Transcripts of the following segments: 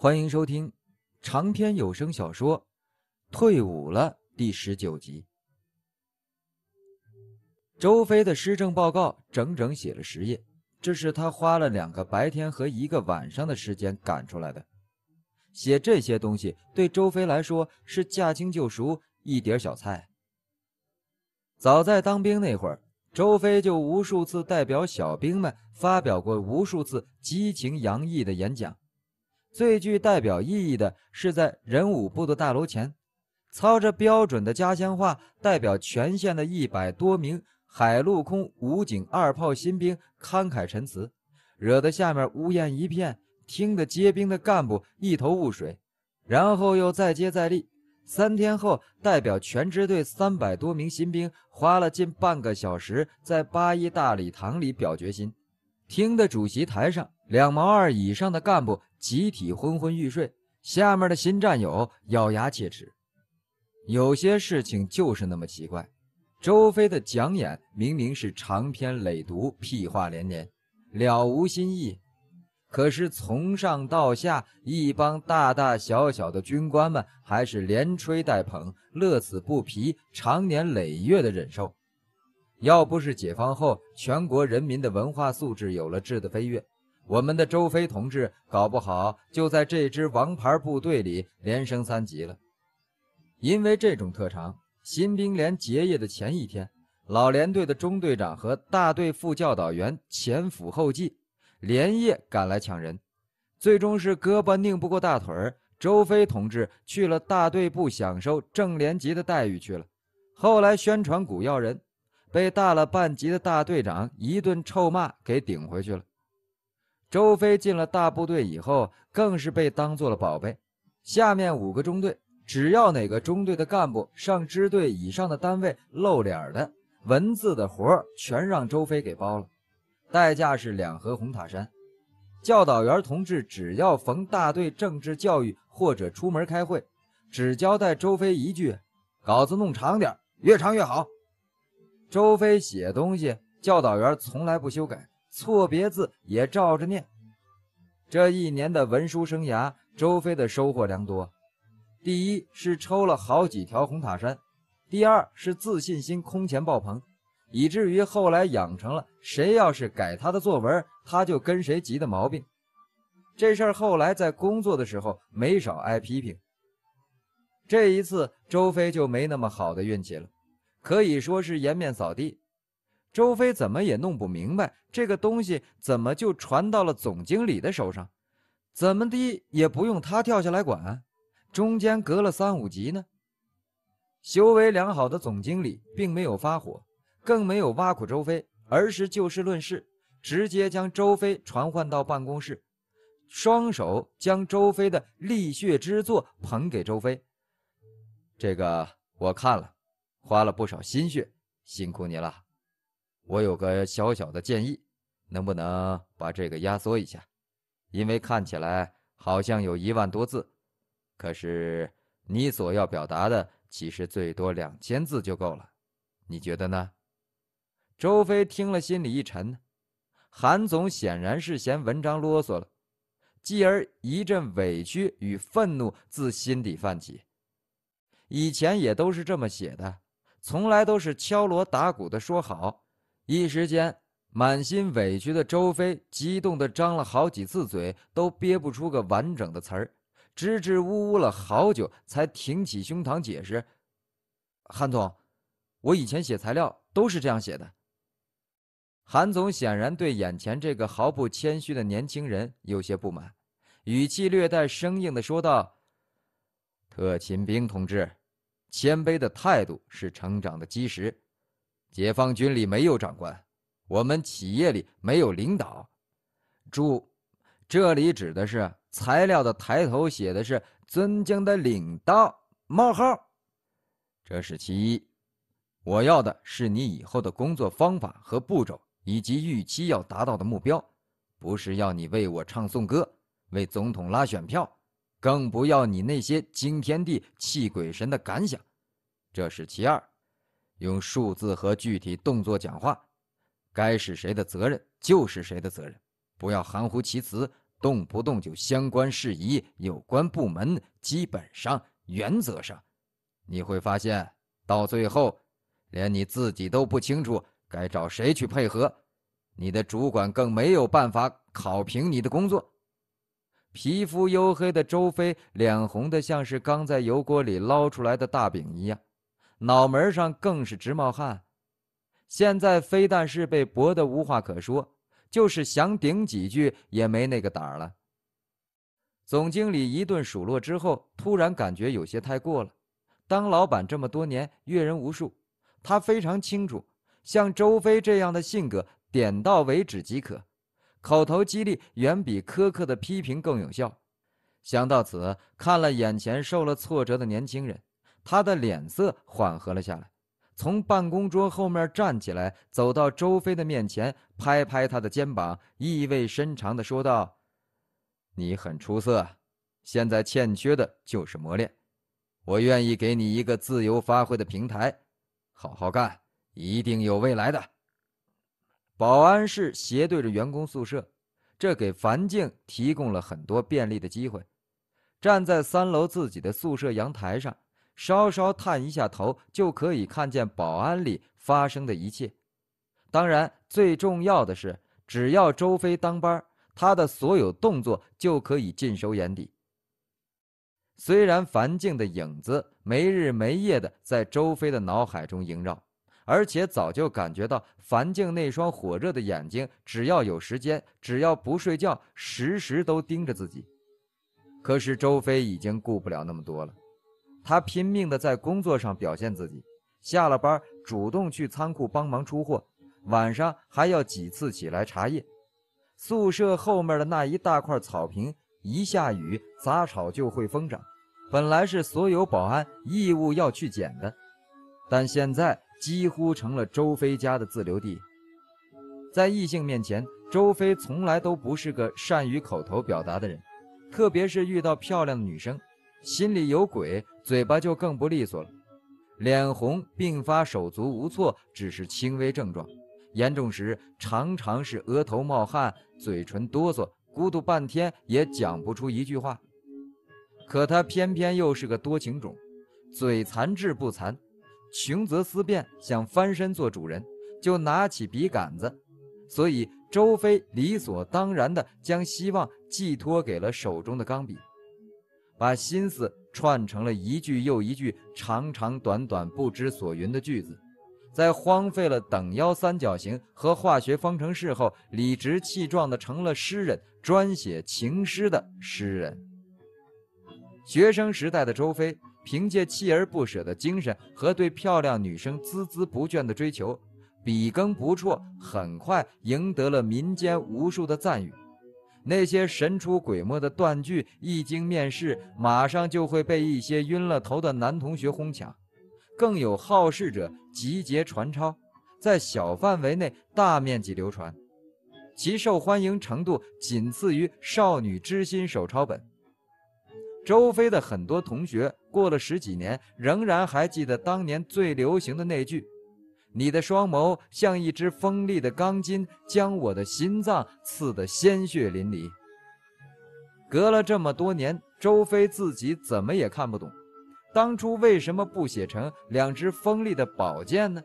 欢迎收听长篇有声小说《退伍了》第十九集。周飞的施政报告整整写了十页，这是他花了两个白天和一个晚上的时间赶出来的。写这些东西对周飞来说是驾轻就熟，一碟小菜。早在当兵那会儿，周飞就无数次代表小兵们发表过无数次激情洋溢的演讲。最具代表意义的是在人武部的大楼前，操着标准的家乡话，代表全县的一百多名海陆空武警二炮新兵慷慨陈词，惹得下面乌烟一片，听得接兵的干部一头雾水。然后又再接再厉，三天后，代表全支队三百多名新兵，花了近半个小时，在八一大礼堂里表决心，听得主席台上两毛二以上的干部。集体昏昏欲睡，下面的新战友咬牙切齿。有些事情就是那么奇怪。周飞的讲演明明是长篇累牍，屁话连连，了无新意，可是从上到下，一帮大大小小的军官们还是连吹带捧，乐此不疲，长年累月的忍受。要不是解放后全国人民的文化素质有了质的飞跃。我们的周飞同志搞不好就在这支王牌部队里连升三级了。因为这种特长，新兵连结业的前一天，老连队的中队长和大队副教导员前赴后继，连夜赶来抢人。最终是胳膊拧不过大腿儿，周飞同志去了大队部享受正连级的待遇去了。后来宣传股要人，被大了半级的大队长一顿臭骂给顶回去了。周飞进了大部队以后，更是被当做了宝贝。下面五个中队，只要哪个中队的干部上支队以上的单位露脸的文字的活全让周飞给包了，代价是两盒红塔山。教导员同志只要逢大队政治教育或者出门开会，只交代周飞一句：“稿子弄长点，越长越好。”周飞写东西，教导员从来不修改。错别字也照着念。这一年的文书生涯，周飞的收获良多。第一是抽了好几条红塔山，第二是自信心空前爆棚，以至于后来养成了谁要是改他的作文，他就跟谁急的毛病。这事儿后来在工作的时候没少挨批评。这一次周飞就没那么好的运气了，可以说是颜面扫地。周飞怎么也弄不明白，这个东西怎么就传到了总经理的手上？怎么的也不用他跳下来管，中间隔了三五级呢？修为良好的总经理并没有发火，更没有挖苦周飞，而是就事论事，直接将周飞传唤到办公室，双手将周飞的立血之作捧给周飞。这个我看了，花了不少心血，辛苦你了。我有个小小的建议，能不能把这个压缩一下？因为看起来好像有一万多字，可是你所要表达的其实最多两千字就够了，你觉得呢？周飞听了，心里一沉。韩总显然是嫌文章啰嗦了，继而一阵委屈与愤怒自心底泛起。以前也都是这么写的，从来都是敲锣打鼓的说好。一时间，满心委屈的周飞激动的张了好几次嘴，都憋不出个完整的词儿，支支吾吾了好久，才挺起胸膛解释：“韩总，我以前写材料都是这样写的。”韩总显然对眼前这个毫不谦虚的年轻人有些不满，语气略带生硬的说道：“特勤兵同志，谦卑的态度是成长的基石。”解放军里没有长官，我们企业里没有领导。注：这里指的是材料的抬头写的是“尊敬的领导”冒号。这是其一。我要的是你以后的工作方法和步骤，以及预期要达到的目标，不是要你为我唱颂歌、为总统拉选票，更不要你那些惊天地、泣鬼神的感想。这是其二。用数字和具体动作讲话，该是谁的责任就是谁的责任，不要含糊其辞，动不动就相关事宜、有关部门，基本上、原则上，你会发现，到最后，连你自己都不清楚该找谁去配合，你的主管更没有办法考评你的工作。皮肤黝黑的周飞脸红的像是刚在油锅里捞出来的大饼一样，脑门上更是直冒汗。现在非但是被驳得无话可说，就是想顶几句也没那个胆儿了。总经理一顿数落之后，突然感觉有些太过了。当老板这么多年，阅人无数，他非常清楚，像周飞这样的性格，点到为止即可。口头激励远比苛刻的批评更有效。想到此，看了眼前受了挫折的年轻人，他的脸色缓和了下来，从办公桌后面站起来，走到周飞的面前，拍拍他的肩膀，意味深长地说道：“你很出色，现在欠缺的就是磨练。我愿意给你一个自由发挥的平台，好好干，一定有未来的。”保安室斜对着员工宿舍，这给樊静提供了很多便利的机会。站在三楼自己的宿舍阳台上，稍稍探一下头，就可以看见保安里发生的一切。当然，最重要的是，只要周飞当班，他的所有动作就可以尽收眼底。虽然樊静的影子没日没夜的在周飞的脑海中萦绕。而且早就感觉到樊静那双火热的眼睛，只要有时间，只要不睡觉，时时都盯着自己。可是周飞已经顾不了那么多了，他拼命的在工作上表现自己，下了班主动去仓库帮忙出货，晚上还要几次起来查夜。宿舍后面的那一大块草坪，一下雨杂草就会疯长，本来是所有保安义务要去捡的，但现在。几乎成了周飞家的自留地。在异性面前，周飞从来都不是个善于口头表达的人，特别是遇到漂亮的女生，心里有鬼，嘴巴就更不利索了。脸红并发手足无措，只是轻微症状，严重时常常是额头冒汗、嘴唇哆嗦，咕嘟半天也讲不出一句话。可他偏偏又是个多情种，嘴残志不残。穷则思变，想翻身做主人，就拿起笔杆子。所以周飞理所当然地将希望寄托给了手中的钢笔，把心思串成了一句又一句长长短短不知所云的句子。在荒废了等腰三角形和化学方程式后，理直气壮地成了诗人，专写情诗的诗人。学生时代的周飞。凭借锲而不舍的精神和对漂亮女生孜孜不倦的追求，笔耕不辍，很快赢得了民间无数的赞誉。那些神出鬼没的断句，一经面世，马上就会被一些晕了头的男同学哄抢。更有好事者集结传抄，在小范围内大面积流传，其受欢迎程度仅次于《少女之心》手抄本。周飞的很多同学过了十几年，仍然还记得当年最流行的那句：“你的双眸像一支锋利的钢筋，将我的心脏刺得鲜血淋漓。”隔了这么多年，周飞自己怎么也看不懂，当初为什么不写成两支锋利的宝剑呢？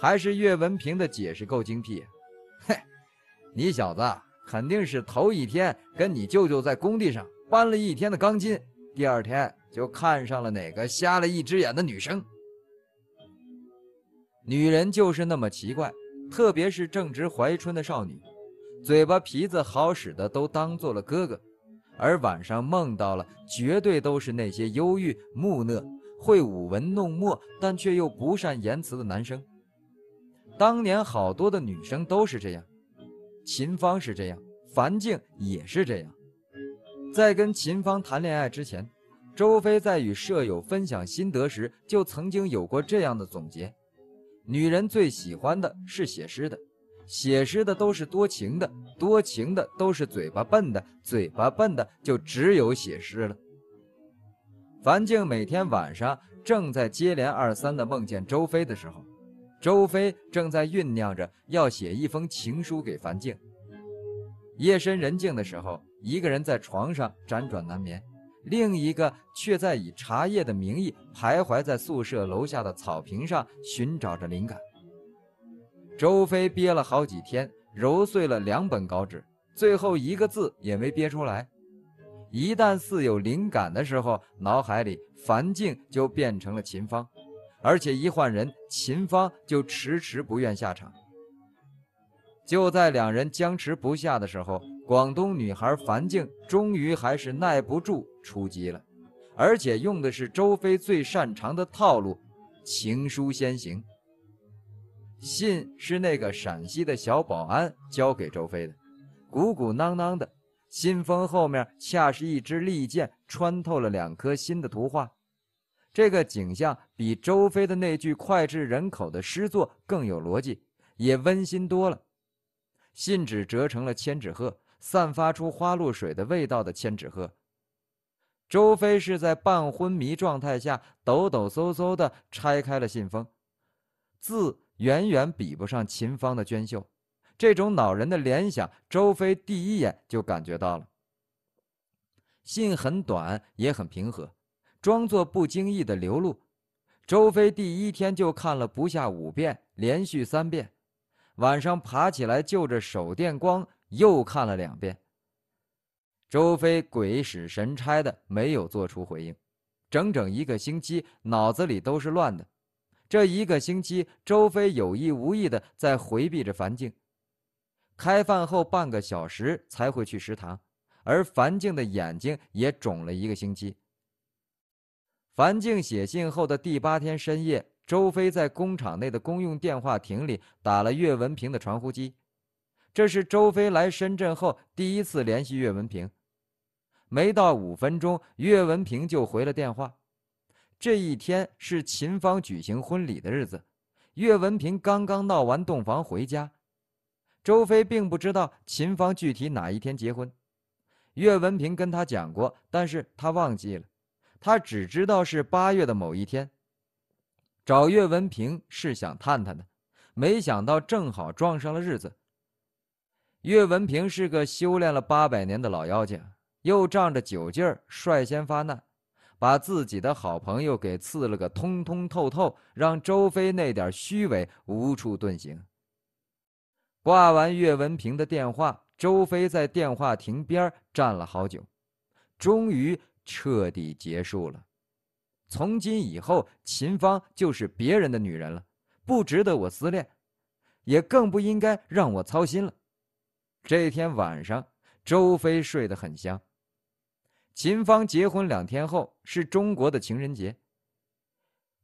还是岳文平的解释够精辟？嘿，你小子肯定是头一天跟你舅舅在工地上。搬了一天的钢筋，第二天就看上了哪个瞎了一只眼的女生。女人就是那么奇怪，特别是正值怀春的少女，嘴巴皮子好使的都当做了哥哥，而晚上梦到了，绝对都是那些忧郁木讷、会舞文弄墨，但却又不善言辞的男生。当年好多的女生都是这样，秦芳是这样，樊静也是这样。在跟秦芳谈恋爱之前，周飞在与舍友分享心得时，就曾经有过这样的总结：女人最喜欢的是写诗的，写诗的都是多情的，多情的都是嘴巴笨的，嘴巴笨的就只有写诗了。樊静每天晚上正在接连二三的梦见周飞的时候，周飞正在酝酿着要写一封情书给樊静。夜深人静的时候，一个人在床上辗转难眠，另一个却在以茶叶的名义徘徊在宿舍楼下的草坪上寻找着灵感。周飞憋了好几天，揉碎了两本稿纸，最后一个字也没憋出来。一旦似有灵感的时候，脑海里樊静就变成了秦芳，而且一换人，秦芳就迟迟不愿下场。就在两人僵持不下的时候，广东女孩樊静终于还是耐不住出击了，而且用的是周飞最擅长的套路——情书先行。信是那个陕西的小保安交给周飞的，鼓鼓囊囊的。信封后面恰是一支利剑穿透了两颗心的图画，这个景象比周飞的那句脍炙人口的诗作更有逻辑，也温馨多了。信纸折成了千纸鹤，散发出花露水的味道的千纸鹤。周飞是在半昏迷状态下抖抖嗖嗖地拆开了信封，字远远比不上秦芳的娟秀。这种恼人的联想，周飞第一眼就感觉到了。信很短，也很平和，装作不经意的流露。周飞第一天就看了不下五遍，连续三遍。晚上爬起来就着手电光又看了两遍。周飞鬼使神差的没有做出回应，整整一个星期脑子里都是乱的。这一个星期，周飞有意无意的在回避着樊静。开饭后半个小时才会去食堂，而樊静的眼睛也肿了一个星期。樊静写信后的第八天深夜，周飞在工厂内的公用电话亭里打了岳文平的传呼机，这是周飞来深圳后第一次联系岳文平。没到五分钟，岳文平就回了电话。这一天是秦芳举行婚礼的日子，岳文平刚刚闹完洞房回家。周飞并不知道秦芳具体哪一天结婚，岳文平跟他讲过，但是他忘记了，他只知道是八月的某一天。找岳文平是想探探的，没想到正好撞上了日子。岳文平是个修炼了八百年的老妖精，又仗着酒劲儿率先发难，把自己的好朋友给刺了个通通透透，让周飞那点虚伪无处遁形。挂完岳文平的电话，周飞在电话亭边站了好久，终于彻底结束了。从今以后，秦芳就是别人的女人了，不值得我思恋，也更不应该让我操心了。这天晚上，周飞睡得很香。秦芳结婚两天后是中国的情人节，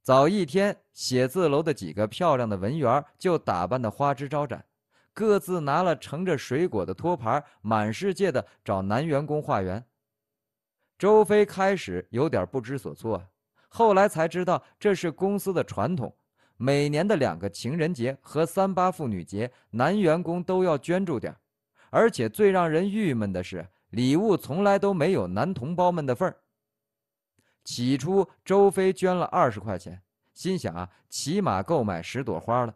早一天，写字楼的几个漂亮的文员就打扮的花枝招展。各自拿了盛着水果的托盘，满世界的找男员工化缘。周飞开始有点不知所措，后来才知道这是公司的传统，每年的两个情人节和三八妇女节，男员工都要捐助点而且最让人郁闷的是，礼物从来都没有男同胞们的份儿。起初，周飞捐了二十块钱，心想啊，起码够买十朵花了。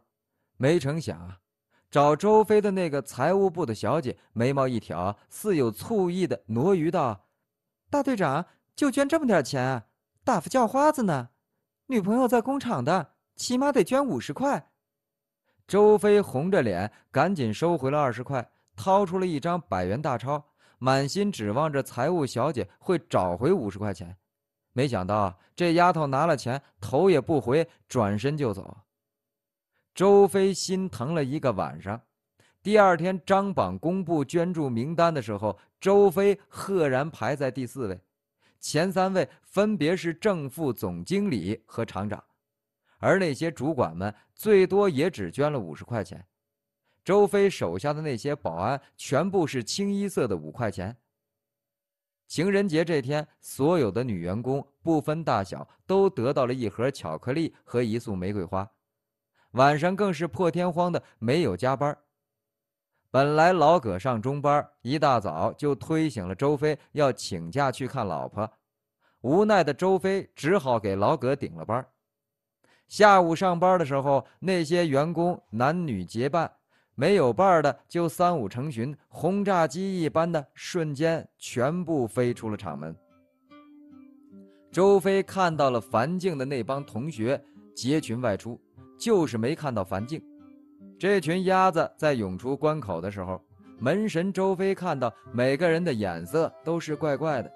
没成想啊。找周飞的那个财务部的小姐眉毛一挑，似有醋意的挪鱼道：“大队长就捐这么点钱，打发叫花子呢。女朋友在工厂的，起码得捐五十块。”周飞红着脸，赶紧收回了二十块，掏出了一张百元大钞，满心指望着财务小姐会找回五十块钱。没想到这丫头拿了钱，头也不回，转身就走。周飞心疼了一个晚上。第二天张榜公布捐助名单的时候，周飞赫然排在第四位，前三位分别是正副总经理和厂长，而那些主管们最多也只捐了五十块钱。周飞手下的那些保安全部是清一色的五块钱。情人节这天，所有的女员工不分大小都得到了一盒巧克力和一束玫瑰花。晚上更是破天荒的没有加班。本来老葛上中班，一大早就推醒了周飞，要请假去看老婆。无奈的周飞只好给老葛顶了班。下午上班的时候，那些员工男女结伴，没有伴儿的就三五成群，轰炸机一般的瞬间全部飞出了厂门。周飞看到了樊静的那帮同学结群外出，就是没看到樊静。这群鸭子在涌出关口的时候，门神周飞看到每个人的眼色都是怪怪的。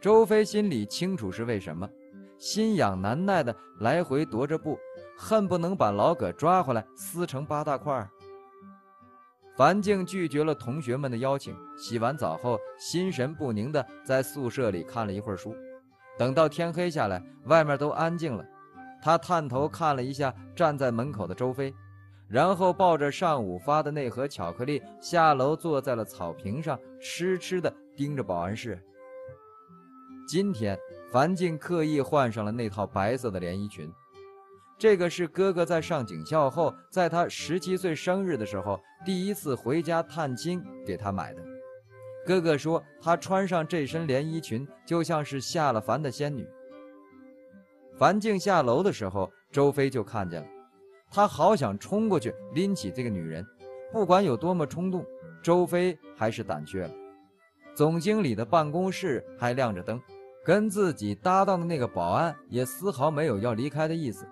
周飞心里清楚是为什么，心痒难耐的来回踱着步，恨不能把老葛抓回来撕成八大块儿。樊静拒绝了同学们的邀请，洗完澡后心神不宁的在宿舍里看了一会儿书。等到天黑下来，外面都安静了，他探头看了一下站在门口的周飞。然后抱着上午发的那盒巧克力下楼，坐在了草坪上，痴痴地盯着保安室。今天，樊静刻意换上了那套白色的连衣裙，这个是哥哥在上警校后，在他十七岁生日的时候第一次回家探亲给他买的。哥哥说，他穿上这身连衣裙，就像是下了凡的仙女。樊静下楼的时候，周飞就看见了。他好想冲过去拎起这个女人，不管有多么冲动，周飞还是胆怯了。总经理的办公室还亮着灯，跟自己搭档的那个保安也丝毫没有要离开的意思。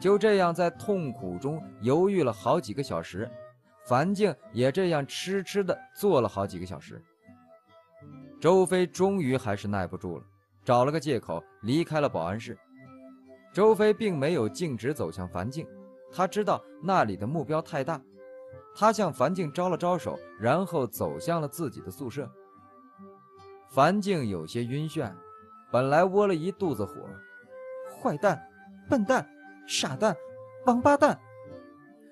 就这样在痛苦中犹豫了好几个小时，樊静也这样痴痴地坐了好几个小时。周飞终于还是耐不住了，找了个借口离开了保安室。周飞并没有径直走向樊静。他知道那里的目标太大，他向樊静招了招手，然后走向了自己的宿舍。樊静有些晕眩，本来窝了一肚子火，坏蛋、笨蛋、傻蛋、王八蛋，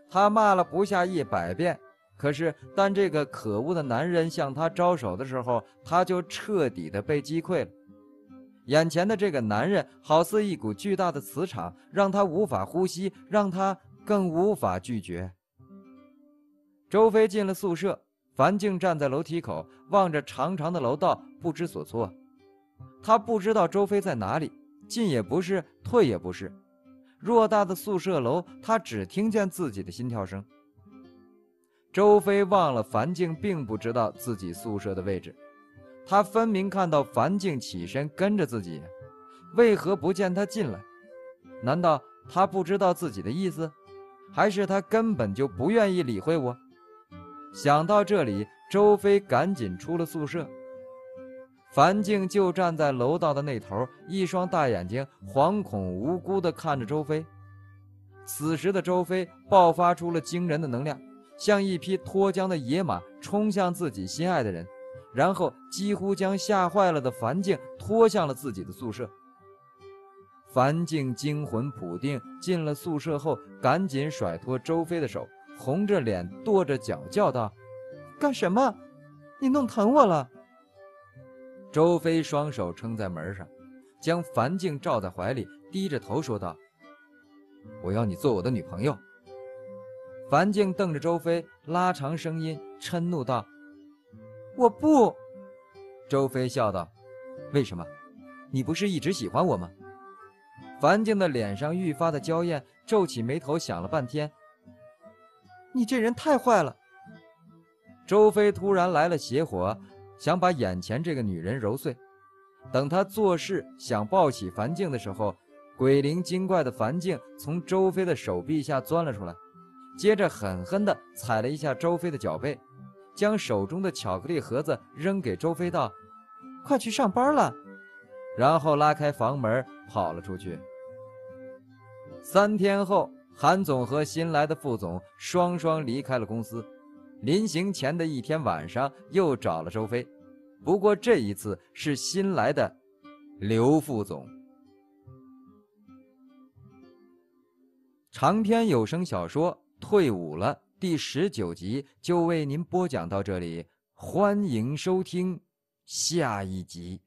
他骂了不下一百遍。可是当这个可恶的男人向他招手的时候，他就彻底的被击溃了。眼前的这个男人好似一股巨大的磁场，让他无法呼吸，让他。更无法拒绝。周飞进了宿舍，樊静站在楼梯口，望着长长的楼道，不知所措。他不知道周飞在哪里，进也不是，退也不是。偌大的宿舍楼，他只听见自己的心跳声。周飞忘了樊静并不知道自己宿舍的位置，他分明看到樊静起身跟着自己，为何不见他进来？难道他不知道自己的意思？还是他根本就不愿意理会我。想到这里，周飞赶紧出了宿舍。樊静就站在楼道的那头，一双大眼睛惶恐无辜地看着周飞。此时的周飞爆发出了惊人的能量，像一匹脱缰的野马冲向自己心爱的人，然后几乎将吓坏了的樊静拖向了自己的宿舍。樊静惊魂甫定，进了宿舍后，赶紧甩脱周飞的手，红着脸跺着脚叫道：“干什么？你弄疼我了！”周飞双手撑在门上，将樊静罩在怀里，低着头说道：“我要你做我的女朋友。”樊静瞪着周飞，拉长声音嗔怒道：“我不！”周飞笑道：“为什么？你不是一直喜欢我吗？”樊静的脸上愈发的娇艳，皱起眉头想了半天：“你这人太坏了。”周飞突然来了邪火，想把眼前这个女人揉碎。等他做事想抱起樊静的时候，鬼灵精怪的樊静从周飞的手臂下钻了出来，接着狠狠地踩了一下周飞的脚背，将手中的巧克力盒子扔给周飞道：“快去上班了。”然后拉开房门跑了出去。三天后，韩总和新来的副总双双离开了公司。临行前的一天晚上，又找了周飞，不过这一次是新来的刘副总。长篇有声小说《退伍了》第十九集就为您播讲到这里，欢迎收听下一集。